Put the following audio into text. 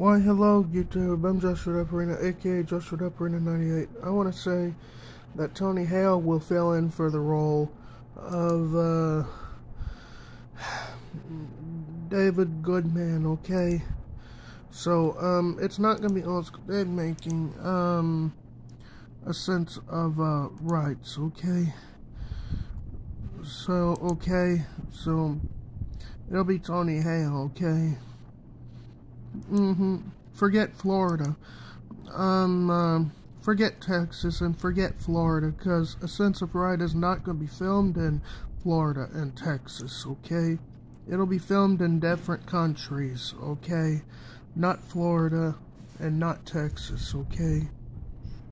Why, hello, YouTube. I'm Joshua Dufurrena, aka Joshua Dufurrena 98. I want to say that Tony Hale will fill in for the role of uh, David Goodman, okay? So, um, it's not going to be Oscar Dead making um, a sense of uh, rights, okay? So, okay, so it'll be Tony Hale, okay? Mm-hmm. Forget Florida. Um, uh, forget Texas and forget Florida, because A Sense of Right is not going to be filmed in Florida and Texas, okay? It'll be filmed in different countries, okay? Not Florida and not Texas, okay?